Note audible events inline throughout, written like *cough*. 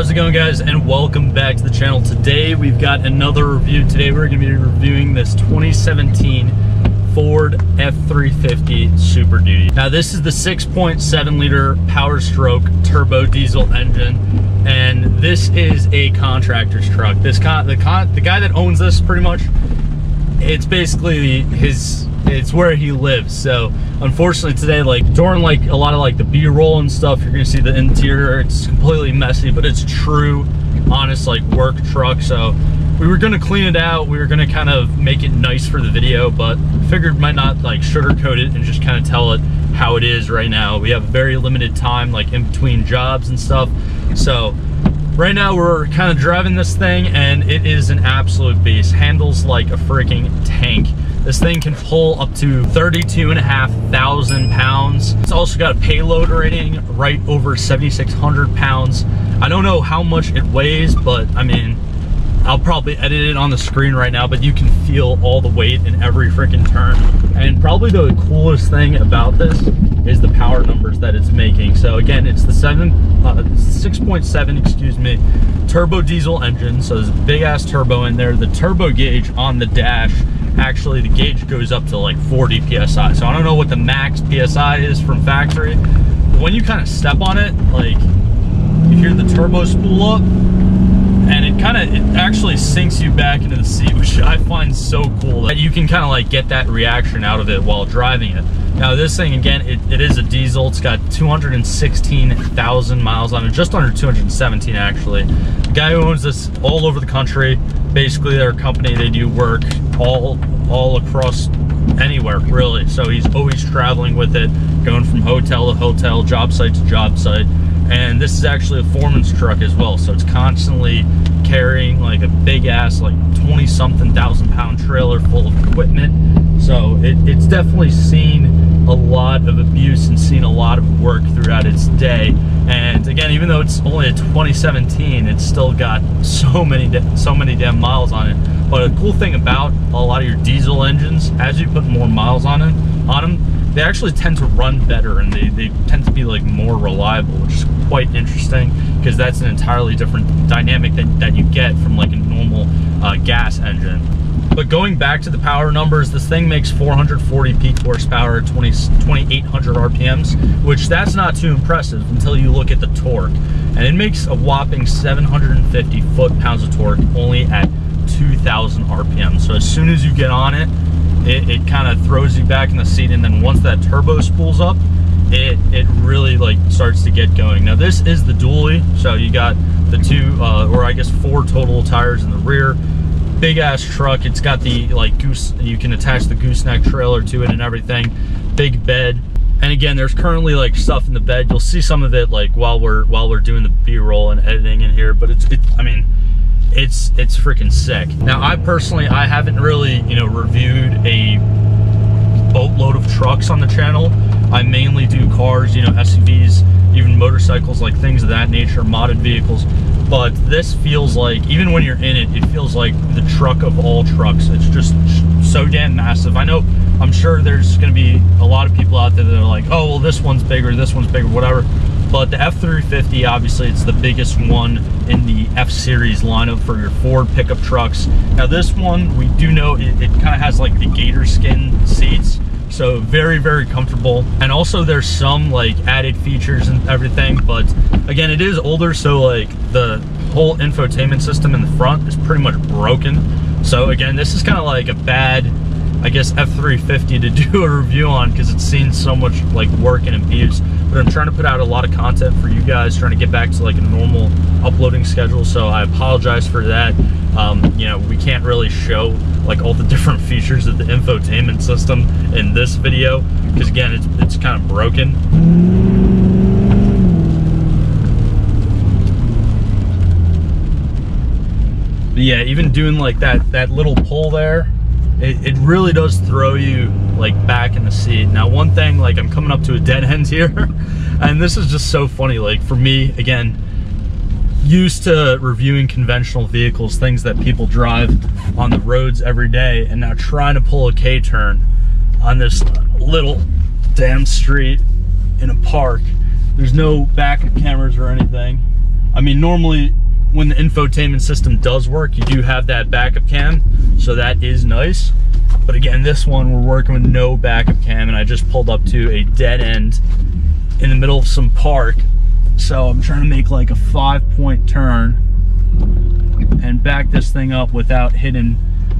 How's it going guys and welcome back to the channel. Today we've got another review. Today we're going to be reviewing this 2017 Ford F350 Super Duty. Now this is the 6.7 liter Power Stroke turbo diesel engine and this is a contractor's truck. This con the con the guy that owns this pretty much it's basically his it's where he lives. So unfortunately today like during like a lot of like the b-roll and stuff you're gonna see the interior it's completely messy but it's true honest like work truck. So we were gonna clean it out. We were gonna kind of make it nice for the video but figured might not like sugarcoat it and just kind of tell it how it is right now. We have very limited time like in between jobs and stuff. So Right now we're kind of driving this thing and it is an absolute beast. Handles like a freaking tank. This thing can pull up to 32 and a half thousand pounds. It's also got a payload rating right over 7,600 pounds. I don't know how much it weighs, but I mean, I'll probably edit it on the screen right now, but you can feel all the weight in every freaking turn. And probably the coolest thing about this is the power numbers that it's making. So again, it's the seven, uh, 6.7, excuse me, turbo diesel engine. So there's a big ass turbo in there. The turbo gauge on the dash, actually the gauge goes up to like 40 PSI. So I don't know what the max PSI is from factory. But when you kind of step on it, like you hear the turbo spool up and it kind of it actually sinks you back into the seat which i find so cool that you can kind of like get that reaction out of it while driving it now this thing again it, it is a diesel. It's got 216,000 miles on it just under 217 actually. The guy who owns this all over the country basically their company they do work all all across anywhere really. So he's always traveling with it going from hotel to hotel job site to job site. And this is actually a foreman's truck as well so it's constantly carrying like a big ass like 20 something thousand pound trailer full of equipment. So it, it's definitely seen a lot of abuse and seen a lot of work throughout its day and again even though it's only a 2017 it's still got so many so many damn miles on it but a cool thing about a lot of your diesel engines as you put more miles on it on them they actually tend to run better and they, they tend to be like more reliable, which is quite interesting because that's an entirely different dynamic that, that you get from like a normal uh, gas engine. But going back to the power numbers, this thing makes 440 peak horsepower, 20, 2800 RPMs, which that's not too impressive until you look at the torque. And it makes a whopping 750 foot-pounds of torque only at 2000 RPM. So as soon as you get on it, it, it kind of throws you back in the seat and then once that turbo spools up it it really like starts to get going now this is the dually so you got the two uh, or I guess four total tires in the rear big ass truck it's got the like goose you can attach the gooseneck trailer to it and everything big bed and again there's currently like stuff in the bed you'll see some of it like while we're while we're doing the b-roll and editing in here but it's it, I mean it's it's freaking sick. Now I personally I haven't really you know reviewed a boatload of trucks on the channel. I mainly do cars, you know, SUVs, even motorcycles, like things of that nature, modded vehicles. But this feels like, even when you're in it, it feels like the truck of all trucks. It's just so damn massive. I know, I'm sure there's gonna be a lot of people out there that are like, oh, well, this one's bigger, this one's bigger, whatever. But the F-350, obviously, it's the biggest one in the F-Series lineup for your Ford pickup trucks. Now this one, we do know it, it kind of has like the gator skin seats. So very, very comfortable. And also there's some like added features and everything, but again, it is older. So like the whole infotainment system in the front is pretty much broken. So again, this is kind of like a bad I guess F350 to *laughs* do a review on because it's seen so much like work and abuse. But I'm trying to put out a lot of content for you guys, trying to get back to like a normal uploading schedule. So I apologize for that. Um, you know, we can't really show like all the different features of the infotainment system in this video because again, it's, it's kind of broken. But yeah, even doing like that that little pull there, it, it really does throw you like back in the seat. Now one thing, like I'm coming up to a dead end *laughs* here, and this is just so funny. Like for me, again, used to reviewing conventional vehicles, things that people drive on the roads every day, and now trying to pull a K-turn on this little damn street in a park. There's no backup cameras or anything. I mean, normally when the infotainment system does work, you do have that backup cam, so that is nice. But again, this one, we're working with no backup cam, and I just pulled up to a dead end in the middle of some park. So I'm trying to make like a five point turn and back this thing up without hitting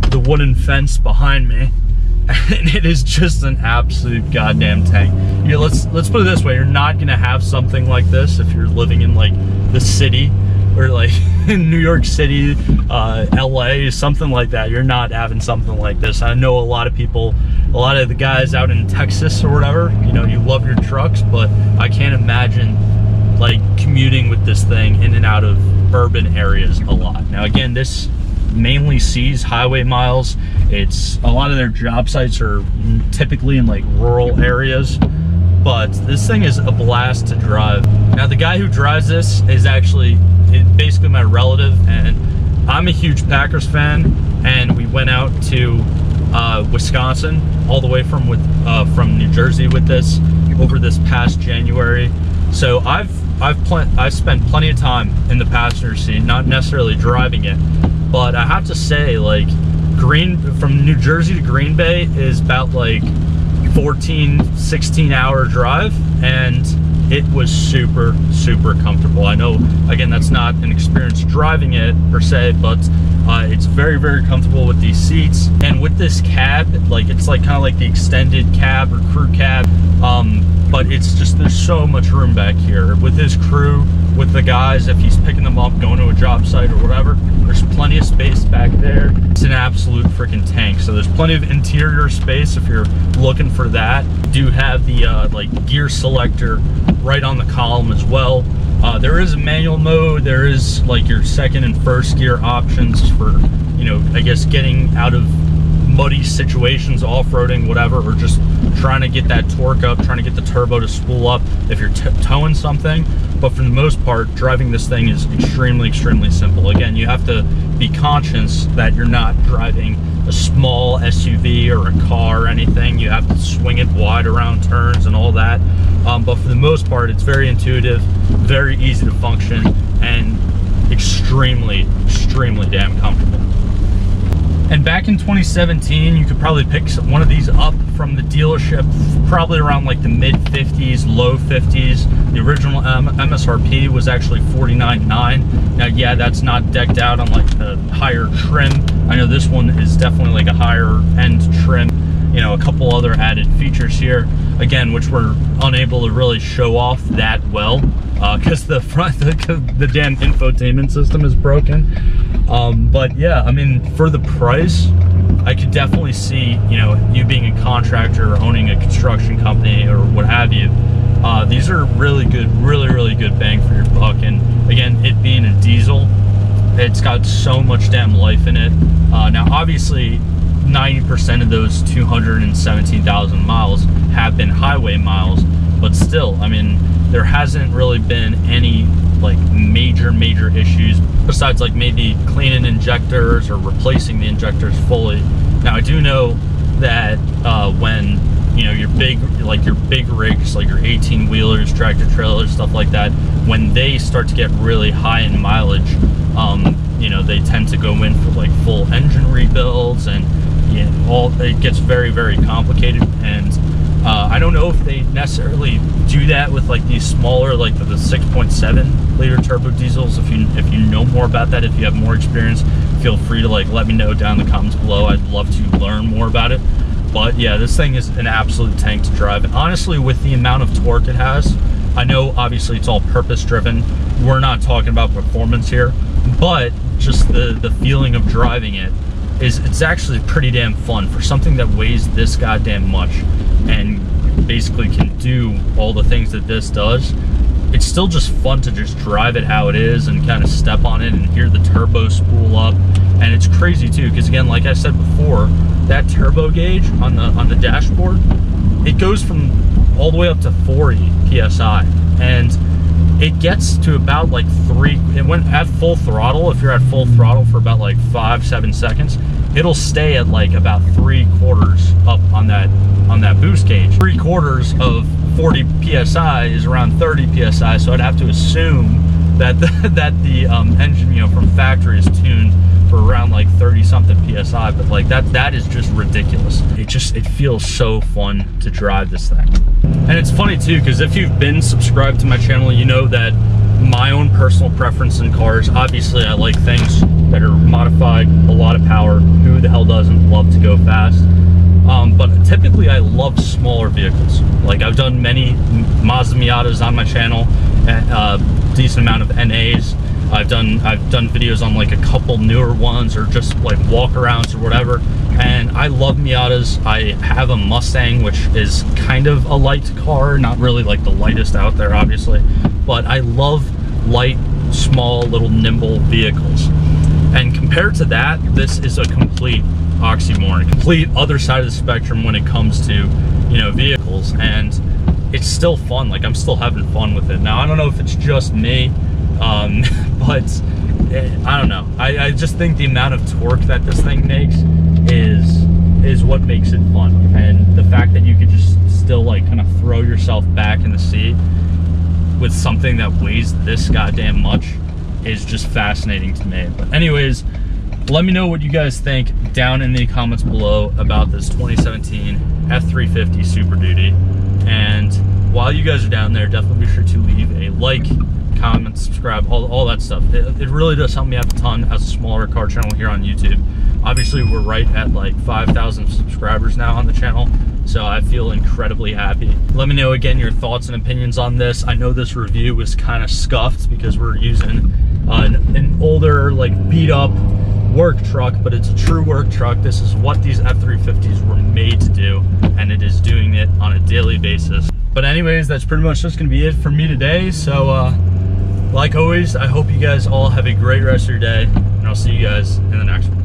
the wooden fence behind me. *laughs* And it is just an absolute goddamn tank. Yeah, let's let's put it this way: you're not gonna have something like this if you're living in like the city or like *laughs* in New York City, uh, LA, something like that. You're not having something like this. I know a lot of people, a lot of the guys out in Texas or whatever, you know, you love your trucks, but I can't imagine like commuting with this thing in and out of urban areas a lot. Now again, this mainly sees highway miles. It's a lot of their job sites are typically in like rural areas but this thing is a blast to drive. Now the guy who drives this is actually basically my relative and I'm a huge Packers fan and we went out to uh, Wisconsin all the way from with uh, from New Jersey with this over this past January. So I've I've pl I've spent plenty of time in the passenger seat, not necessarily driving it, but I have to say like Green from New Jersey to Green Bay is about like 14, 16 hour drive and it was super, super comfortable. I know, again, that's not an experience driving it per se, but uh, it's very, very comfortable with these seats. And with this cab, like it's like kind of like the extended cab or crew cab, um, but it's just, there's so much room back here. With his crew, with the guys, if he's picking them up, going to a job site or whatever, there's plenty of space back there. It's an absolute freaking tank. So there's plenty of interior space if you're looking for that. You do have the uh, like gear selector right on the column as well. Uh, there is a manual mode. There is like your second and first gear options for, you know, I guess getting out of muddy situations, off-roading, whatever, or just trying to get that torque up, trying to get the turbo to spool up if you're towing something. But for the most part, driving this thing is extremely, extremely simple. Again, you have to be conscious that you're not driving a small SUV or a car or anything. You have to swing it wide around turns and all that. Um, but for the most part, it's very intuitive, very easy to function, and extremely, extremely damn comfortable. And back in 2017, you could probably pick one of these up from the dealership, probably around like the mid 50s, low 50s. The original um, MSRP was actually 49.9. Now, yeah, that's not decked out on like the higher trim. I know this one is definitely like a higher end trim. You know, a couple other added features here, again, which we're unable to really show off that well because uh, the front, *laughs* the, the damn infotainment system is broken. Um, but yeah, I mean, for the price, I could definitely see, you know, you being a contractor or owning a construction company or what have you. Uh, these are really good, really, really good bang for your buck. And again, it being a diesel, it's got so much damn life in it. Uh, now, obviously, 90% of those 217,000 miles have been highway miles, but still, I mean, there hasn't really been any like major major issues besides like maybe cleaning injectors or replacing the injectors fully. Now i do know that uh, when you know your big like your big rigs like your 18 wheelers tractor trailers stuff like that when they start to get really high in mileage um, you know they tend to go in for like full engine rebuilds and yeah, all it gets very very complicated and uh, I don't know if they necessarily do that with like these smaller, like the, the 6.7 liter turbo diesels. If you if you know more about that, if you have more experience, feel free to like let me know down in the comments below. I'd love to learn more about it. But yeah, this thing is an absolute tank to drive. And honestly, with the amount of torque it has, I know obviously it's all purpose driven. We're not talking about performance here, but just the the feeling of driving it is it's actually pretty damn fun for something that weighs this goddamn much and basically can do all the things that this does. It's still just fun to just drive it how it is and kind of step on it and hear the turbo spool up. And it's crazy too because again like i said before that turbo gauge on the on the dashboard it goes from all the way up to 40 psi and it gets to about like three it went at full throttle if you're at full throttle for about like five seven seconds it'll stay at like about three quarters up on that on that boost gauge three quarters of 40 psi is around 30 psi so i'd have to assume that the, *laughs* that the um, engine, you know, from factory is tuned for around like 30 something psi, but like that that is just ridiculous. It just it feels so fun to drive this thing. And it's funny too, because if you've been subscribed to my channel, you know that my own personal preference in cars, obviously I like things that are modified, a lot of power. Who the hell doesn't love to go fast? Um, but typically I love smaller vehicles. Like I've done many Mazda Miatas on my channel, a uh, decent amount of NAs. I've done I've done videos on like a couple newer ones or just like walkarounds or whatever. And I love Miatas. I have a Mustang, which is kind of a light car, not really like the lightest out there, obviously. But I love light, small, little nimble vehicles. And compared to that, this is a complete oxymoron, complete other side of the spectrum when it comes to, you know, vehicles. And it's still fun. Like I'm still having fun with it. Now, I don't know if it's just me, um, *laughs* but it, I don't know. I, I just think the amount of torque that this thing makes is is what makes it fun. And the fact that you could just still like kind of throw yourself back in the seat with something that weighs this goddamn much is just fascinating to me. But anyways, let me know what you guys think down in the comments below about this 2017 F350 Super Duty. And while you guys are down there, definitely be sure to leave a like, comment, subscribe, all, all that stuff. It, it really does help me out a ton as a smaller car channel here on YouTube. Obviously, we're right at like 5,000 subscribers now on the channel, so I feel incredibly happy. Let me know again your thoughts and opinions on this. I know this review was kind of scuffed because we're using an, an older, like beat up work truck, but it's a true work truck. This is what these F-350s were made to do, and it is doing it on a daily basis. But anyways, that's pretty much just gonna be it for me today. So, uh, like always, I hope you guys all have a great rest of your day, and I'll see you guys in the next one.